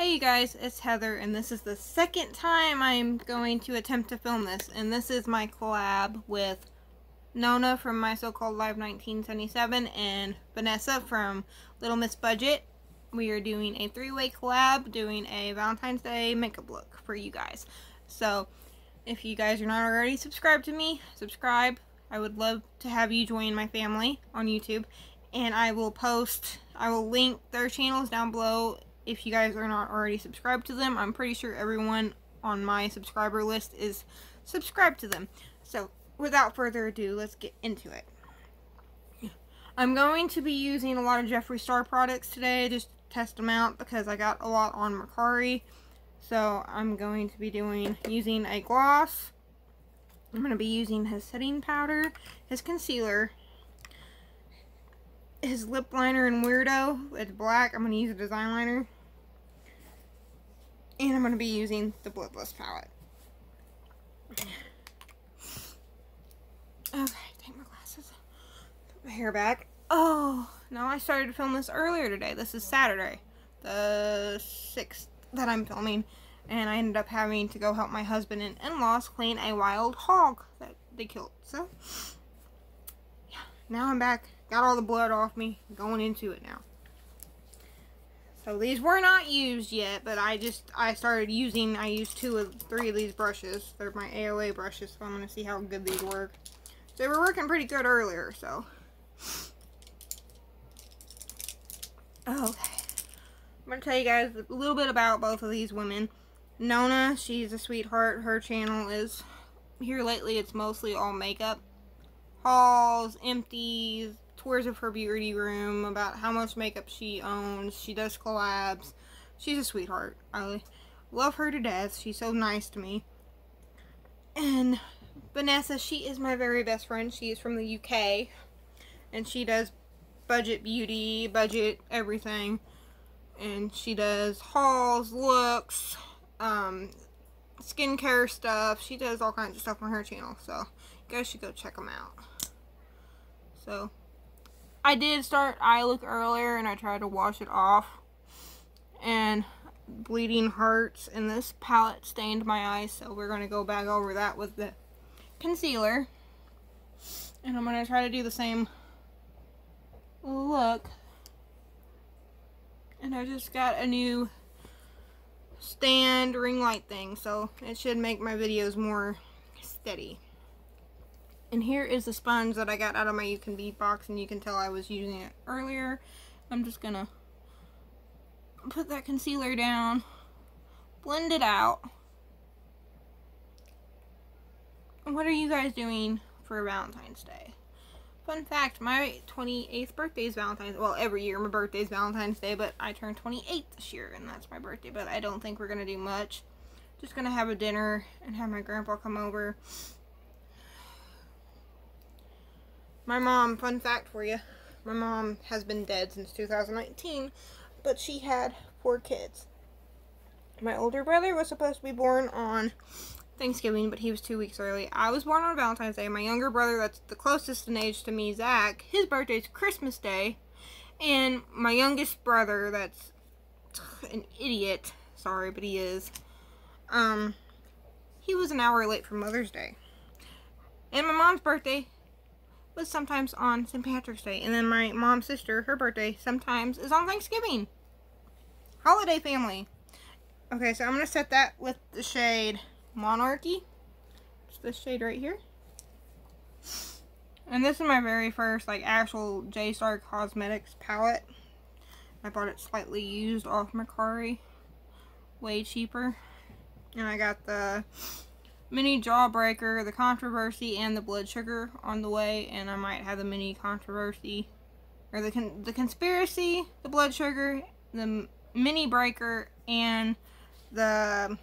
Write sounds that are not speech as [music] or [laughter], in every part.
Hey you guys, it's Heather and this is the second time I'm going to attempt to film this and this is my collab with Nona from My So-Called Life 1977 and Vanessa from Little Miss Budget. We are doing a three-way collab doing a Valentine's Day makeup look for you guys. So if you guys are not already subscribed to me, subscribe. I would love to have you join my family on YouTube and I will post, I will link their channels down below if you guys are not already subscribed to them. I'm pretty sure everyone on my subscriber list is subscribed to them. So, without further ado, let's get into it. I'm going to be using a lot of Jeffree Star products today, just to test them out because I got a lot on Mercari. So, I'm going to be doing, using a gloss. I'm going to be using his setting powder, his concealer, his lip liner in Weirdo. It's black. I'm going to use a design liner. And I'm going to be using the Bloodlust palette. [sighs] Okay, take my glasses. Put my hair back. Oh, no, I started to film this earlier today. This is Saturday, the 6th that I'm filming. And I ended up having to go help my husband and in-laws clean a wild hog that they killed. So, yeah, now I'm back Got all the blood off me. Going into it now. So these were not used yet, but I just, I started using, I used two of, three of these brushes. They're my AOA brushes, so I'm going to see how good these work. They were working pretty good earlier, so. Okay. I'm going to tell you guys a little bit about both of these women. Nona, she's a sweetheart. Her channel is, here lately, it's mostly all makeup. Hauls, empties, tours of her beauty room, about how much makeup she owns. She does collabs. She's a sweetheart. I love her to death. She's so nice to me. And Vanessa, she is my very best friend. She is from the UK. And she does budget beauty, budget everything. And she does hauls, looks, um, skincare stuff. She does all kinds of stuff on her channel. So, you guys should go check them out. So, I did start eye look earlier and I tried to wash it off. And bleeding hearts and this palette stained my eyes so we're going to go back over that with the concealer. And I'm going to try to do the same look. And I just got a new stand ring light thing so it should make my videos more steady. And here is the sponge that I got out of my You Can Be box, and you can tell I was using it earlier. I'm just to put that concealer down, blend it out. What are you guys doing for Valentine's Day? Fun fact, my 28th birthday is Valentine's, well, every year my birthday is Valentine's Day, but I turned 28 this year, and that's my birthday, but I don't think we're to do much. Just to have a dinner and have my grandpa come over My mom, fun fact for you, my mom has been dead since 2019, but she had four kids. My older brother was supposed to be born on Thanksgiving, but he was two weeks early. I was born on Valentine's Day. My younger brother, that's the closest in age to me, Zach, his birthday's Christmas Day. And my youngest brother, that's [sighs] an idiot, sorry, but he is, um, he was an hour late for Mother's Day. And my mom's birthday was sometimes on St. Patrick's Day. And then my mom's sister, her birthday, sometimes is on Thanksgiving. Holiday family. Okay, so I'm going to set that with the shade Monarchy. It's this shade right here. And this is my very first, like, actual J-Star Cosmetics palette. I bought it slightly used off Mercari. Way cheaper. And I got the mini jawbreaker, the controversy, and the blood sugar on the way, and I might have the mini controversy, or the con the conspiracy, the blood sugar, the mini breaker, and the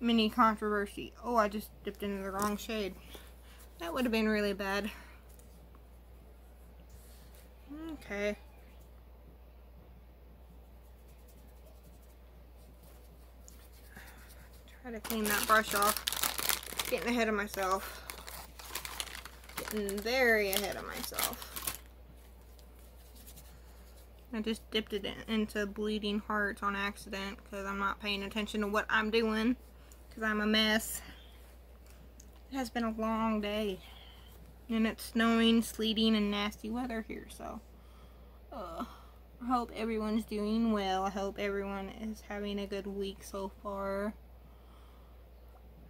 mini controversy. Oh, I just dipped into the wrong shade. That would have been really bad. Okay. Try to clean that brush off. Getting ahead of myself. Getting very ahead of myself. I just dipped it in, into bleeding hearts on accident because I'm not paying attention to what I'm doing because I'm a mess. It has been a long day. And it's snowing, sleeting, and nasty weather here, so. Uh, I hope everyone's doing well. I hope everyone is having a good week so far.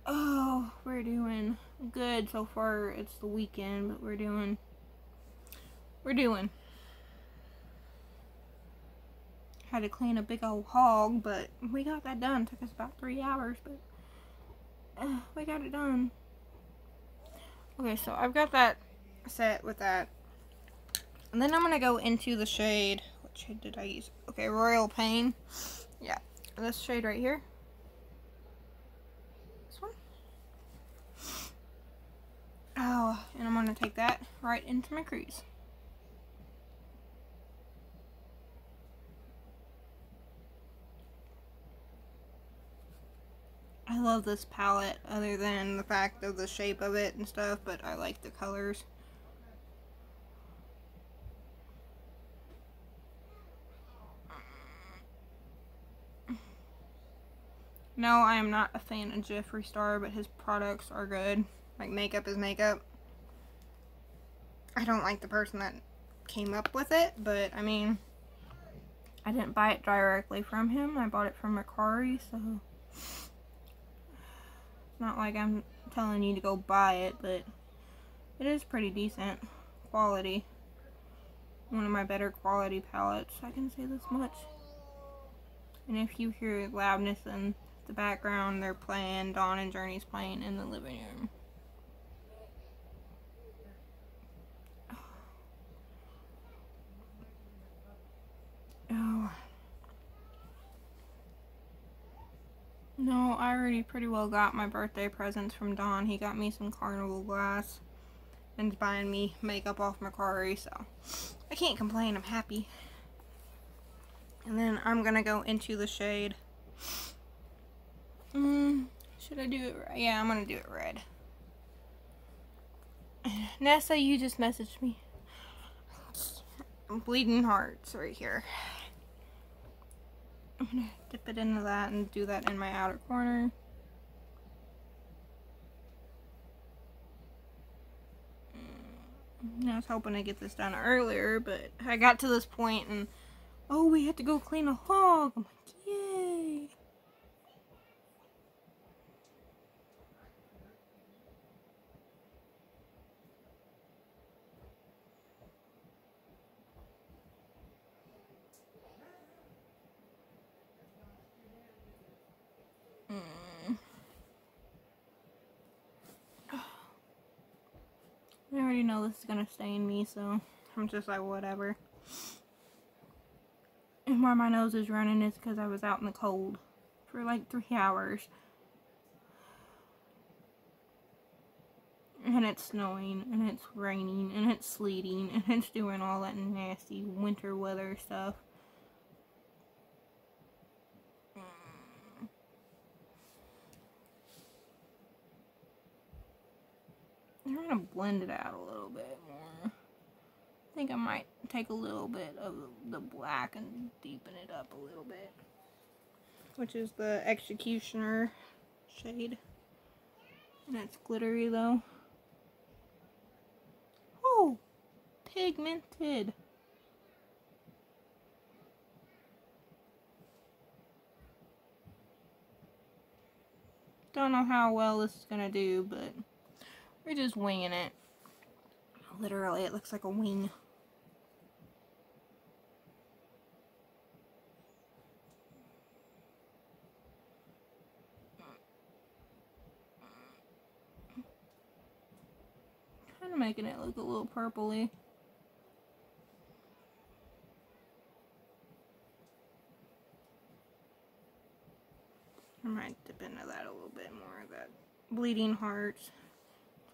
Oh, we're doing good so far. It's the weekend, but we're doing. We're doing. Had to clean a big old hog, but we got that done. Took us about three hours, but uh, we got it done. Okay, so I've got that set with that. And then I'm going to go into the shade. What shade did I use? Okay, Royal Pain. Yeah, this shade right here. This one. Oh, and I'm going to take that right into my crease. I love this palette other than the fact of the shape of it and stuff, but I like the colors. No, I am not a fan of Jeffree Star, but his products are good. Like, makeup is makeup. I don't like the person that came up with it, but, I mean, I didn't buy it directly from him. I bought it from Mercari, so not like I'm telling you to go buy it, but it is pretty decent quality. One of my better quality palettes, I can say this much. And if you hear loudness in the background, they're playing, Dawn and Journey's playing in the living room. Oh. No, I already pretty well got my birthday presents from Don. He got me some carnival glass and buying me makeup off Mercari, so I can't complain. I'm happy. And then I'm going to go into the shade. Mm, should I do it? Yeah, I'm going to do it red. [sighs] Nessa, you just messaged me. Bleeding hearts right here. I'm gonna dip it into that and do that in my outer corner. Mm, I was hoping to get this done earlier, but I got to this point and oh, we had to go clean a hog. I'm like, yay. I already know this is gonna stain me, so I'm just like, whatever. And why my nose is running is because I was out in the cold for like three hours. And it's snowing, and it's raining, and it's sleeting, and it's doing all that nasty winter weather stuff. I'm to blend it out a little bit more. I think I might take a little bit of the black and deepen it up a little bit. Which is the Executioner shade. And it's glittery though. Oh! Pigmented! Don't know how well this is gonna do, but we're just winging it. Literally, it looks like a wing. Kind of making it look a little purpley. I might dip into that a little bit more, that bleeding hearts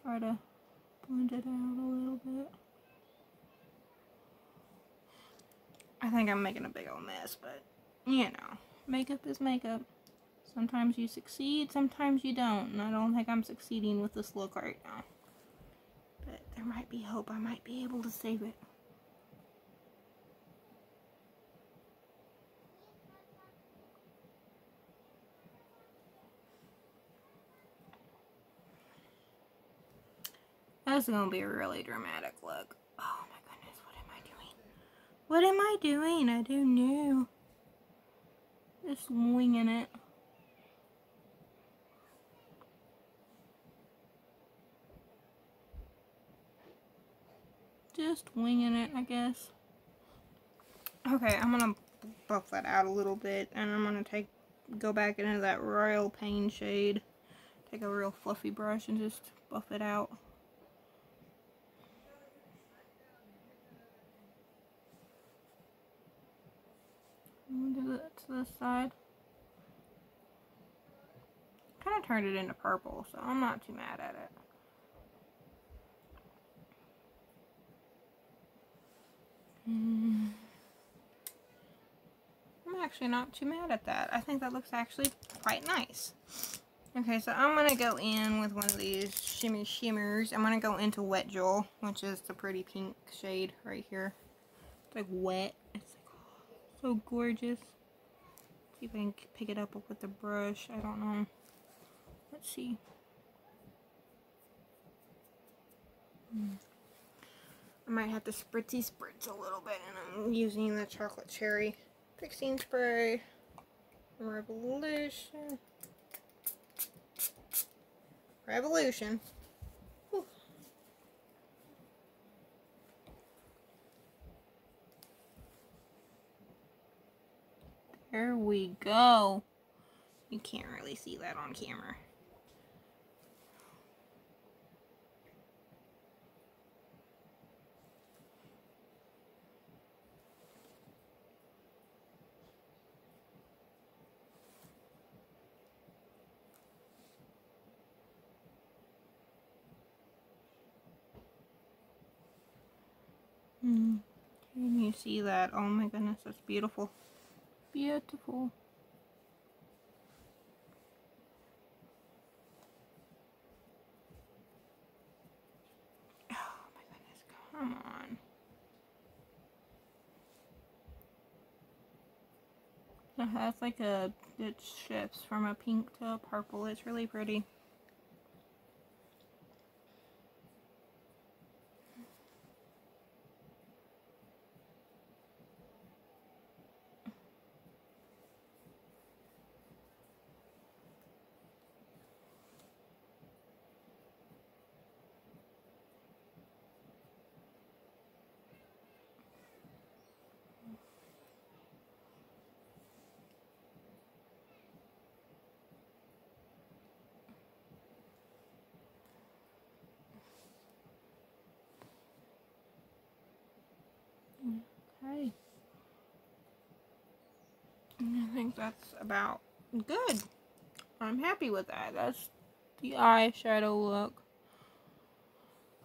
try to blend it out a little bit. I think I'm making a big old mess, but you know, makeup is makeup. Sometimes you succeed, sometimes you don't, and I don't think I'm succeeding with this look right now. But there might be hope. I might be able to save it. That's gonna be a really dramatic look. Oh my goodness, what am I doing? What am I doing? I don't know. Just winging it. Just winging it, I guess. Okay, I'm gonna buff that out a little bit, and I'm gonna take go back into that Royal Pain shade. Take a real fluffy brush and just buff it out. do that to the side. Kind of turned it into purple, so I'm not too mad at it. I'm actually not too mad at that. I think that looks actually quite nice. Okay, so I'm going to go in with one of these shimmy shimmers. I'm going to go into Wet Jewel, which is the pretty pink shade right here. It's like wet. It's like so gorgeous. I can pick it up with the brush. I don't know. Let's see. Hmm. I might have to spritzy spritz a little bit, and I'm using the chocolate cherry fixing spray Revolution. Revolution. There we go. You can't really see that on camera. Mm. Can you see that? Oh my goodness, that's beautiful. Beautiful. Oh my goodness, come on. Uh-huh, it has like a, it shifts from a pink to a purple. It's really pretty. Okay. I think that's about good. I'm happy with that. That's the eyeshadow look.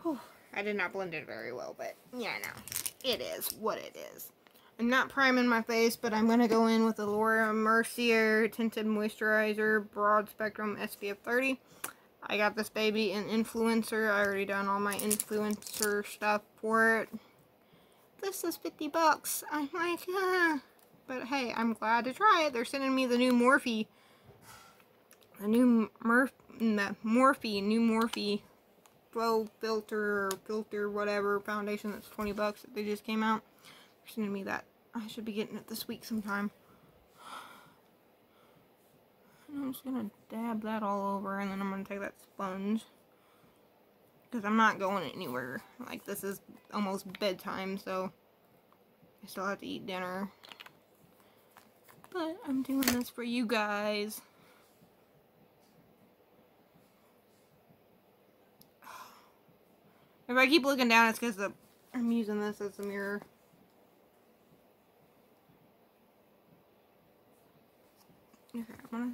Whew. I did not blend it very well, but yeah, no. It is what it is. I'm not priming my face, but I'm going to go in with the Laura Mercier Tinted Moisturizer Broad Spectrum SPF 30. I got this baby in Influenster. I already done all my Influenster stuff for it this is 50 bucks. I'm like. But hey, I'm glad to try it. They're sending me the new Morphe. The new Morphe, the Morphe, new Morphe flow filter filter whatever foundation that's 20 bucks that they just came out. They're sending me that. I should be getting it this week sometime. [sighs] I'm just gonna dab that all over and then I'm gonna take that sponge because I'm not going anywhere. Like, this is almost bedtime, so I still have to eat dinner. But I'm doing this for you guys. If I keep looking down, it's because I'm using this as a mirror. Okay, I'm gonna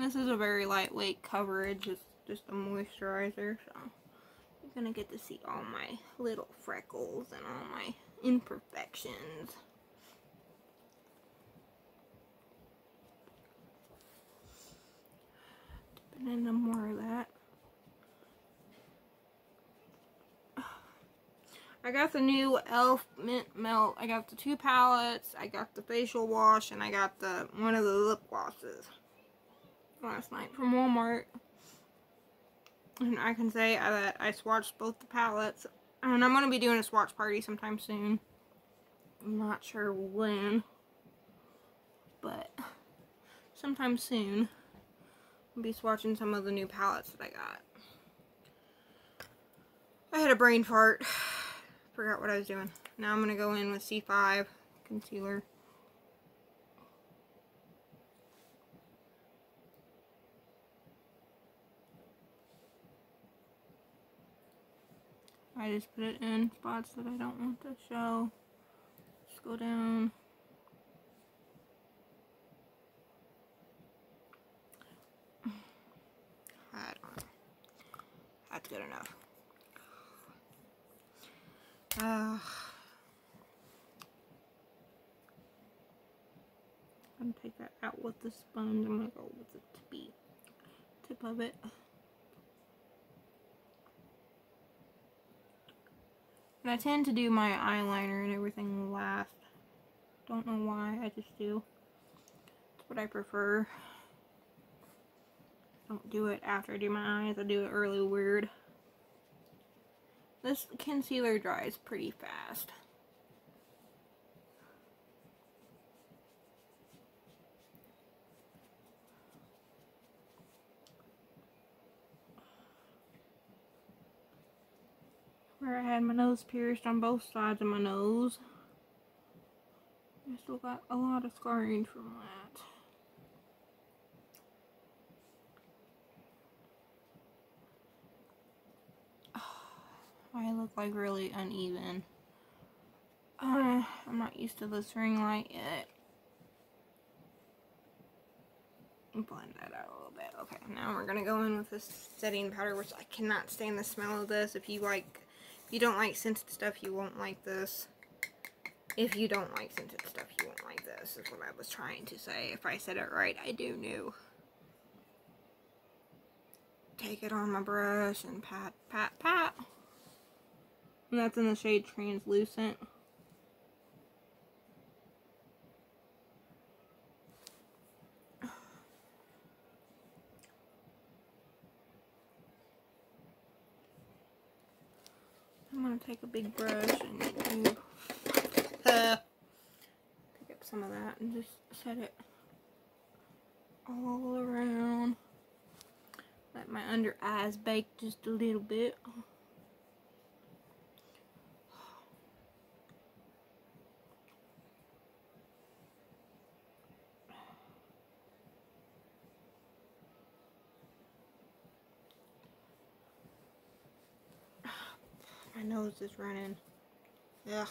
This is a very lightweight coverage. It's just a moisturizer, so you're gonna get to see all my little freckles and all my imperfections. Dipping into more of that. [sighs] I got the new e.l.f. Mint Melt. I got the two palettes. I got the facial wash. And I got the one of the lip glosses last night from Walmart. And I can say that I swatched both the palettes. And I'm going to be doing a swatch party sometime soon. I'm not sure when. But sometime soon. I'll be swatching some of the new palettes that I got. I had a brain fart. [sighs] Forgot what I was doing. Now I'm going to go in with C5 concealer. I just put it in spots that I don't want to show. Just go down. [sighs] That's good enough. Uh, [sighs] I'm gonna take that out with the sponge. I'm gonna go with the tippy tip of it. I tend to do my eyeliner and everything last. Don't know why, I just do. It's what I prefer. Don't do it after I do my eyes, I do it early weird. This concealer dries pretty fast. I had my nose pierced on both sides of my nose. I still got a lot of scarring from that. [sighs] I look like really uneven. Uh, I'm not used to this ring light yet. Blend that out a little bit. Okay, now we're gonna go in with this setting powder, which I cannot stand the smell of this. If you like, you don't like scented stuff, you won't like this. If you don't like scented stuff, you won't like this, is what I was trying to say. If I said it right, I do know. Take it on my brush and pat, pat, pat. And that's in the shade Translucent. Take a big brush and uh, pick up some of that and just set it all around. Let my under eyes bake just a little bit. My nose is running. Ugh.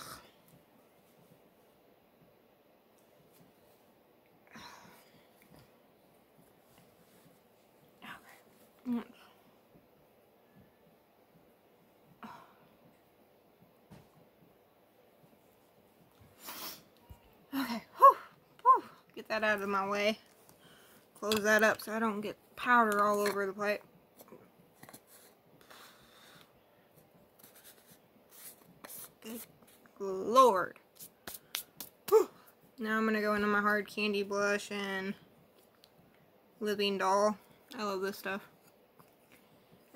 Okay. Okay. Get that out of my way. Close that up so I don't get powder all over the plate. Good lord. Whew. Now I'm going to go into my hard candy blush and Living Doll. I love this stuff.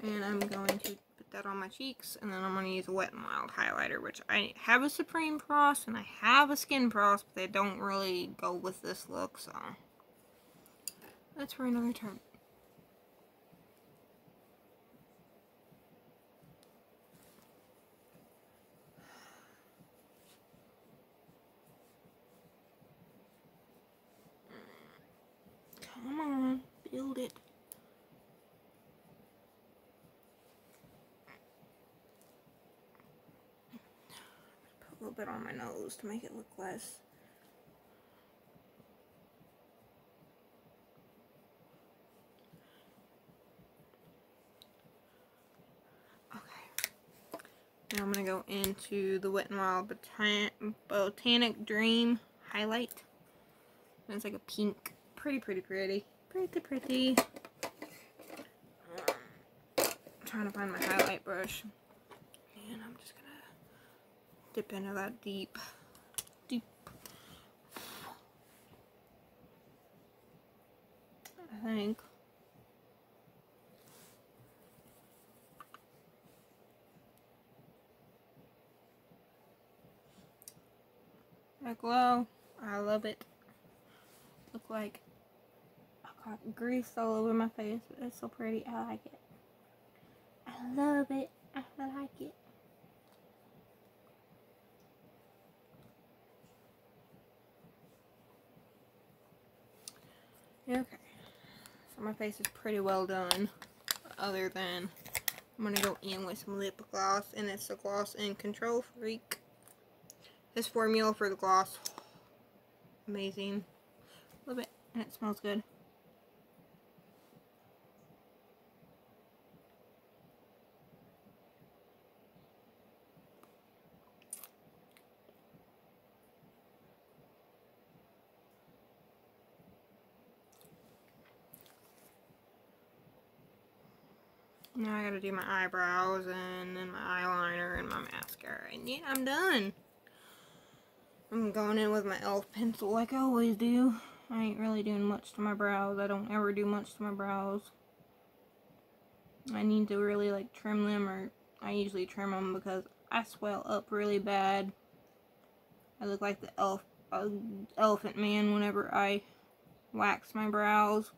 And I'm going to put that on my cheeks. And then I'm going to use a Wet n Wild highlighter, which I have a Supreme Frost and I have a Skin Frost, but they don't really go with this look, so that's for another time. Come on, build it. Put a little bit on my nose to make it look less. Okay. Now I'm going to go into the Wet n Wild Botan Botanic Dream highlight. And it's like a pink pretty, pretty, pretty. Pretty, pretty. Um, trying to find my highlight brush. And I'm just gonna dip into that deep, deep. I think. That glow, I love it. Look like grease all over my face, but it's so pretty. I like it. I love it. I like it. Okay, so my face is pretty well done, other than I'm going to go in with some lip gloss, and it's the Gloss and Control Freak. This formula for the gloss, amazing. Love it, and it smells good. Now I gotta do my eyebrows and then my eyeliner and my mascara. And yeah, I'm done. I'm going in with my e.l.f. pencil like I always do. I ain't really doing much to my brows. I don't ever do much to my brows. I need to really like trim them or I usually trim them because I swell up really bad. I look like the elf, uh, elephant man whenever I wax my brows.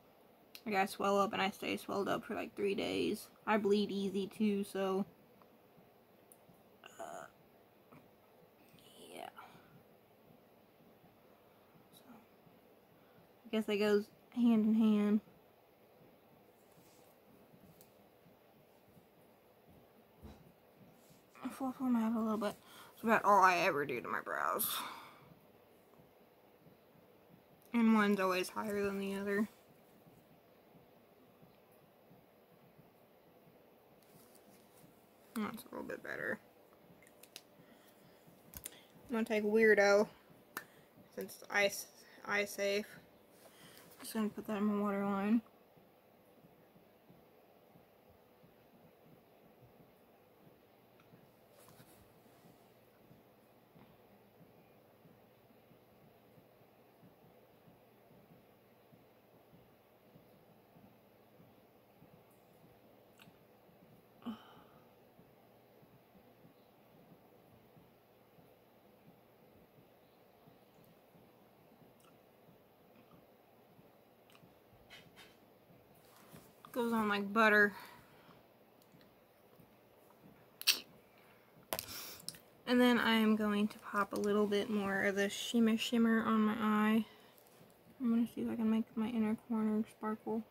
Like I swell up and I stay swelled up for like three days. I bleed easy too, so. Uh, yeah. So. I guess that goes hand in hand. I fluff them out a little bit. It's about all I ever do to my brows. And one's always higher than the other. That's a little bit better. I'm gonna take Weirdo since it's ice eye safe. Just gonna put that in my waterline. Goes on like butter. And then I am going to pop a little bit more of the shimmer shimmer on my eye. I'm going to see if I can make my inner corner sparkle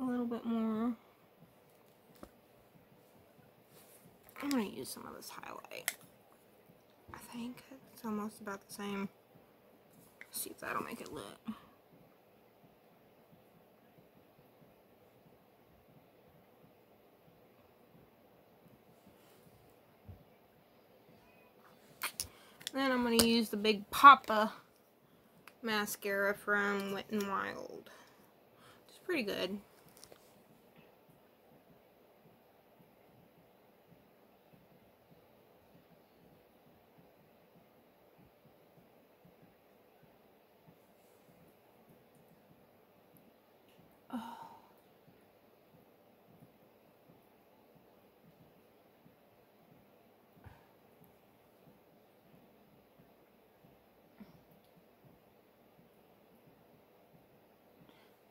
a little bit more. I'm going to use some of this highlight. I think it's almost about the same. Let's see if that'll make it lit. Then I'm going to use the Big Poppa mascara from Wet n Wild. It's pretty good.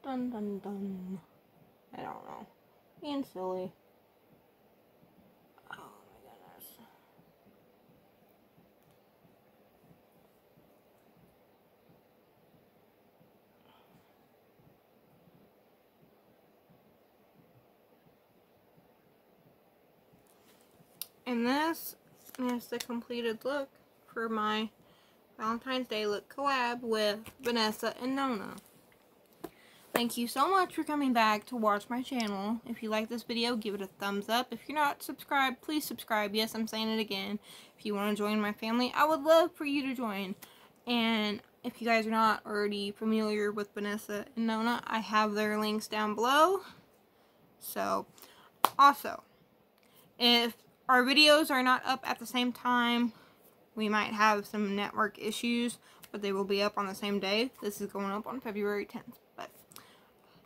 Dun dun dun. I don't know. Being silly. Oh my goodness. And this is the completed look for my Valentine's Day look collab with Vanessa and Nona. Thank you so much for coming back to watch my channel. If you like this video, give it a thumbs up. If you're not subscribed, please subscribe. Yes, I'm saying it again. If you want to join my family, I would love for you to join. And if you guys are not already familiar with Vanessa and Nona, I have their links down below. So, also, if our videos are not up at the same time, we might have some network issues, but they will be up on the same day. This is going up on February 10th, but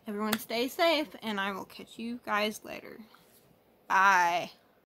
Everyone stay safe, and I will catch you guys later. Bye.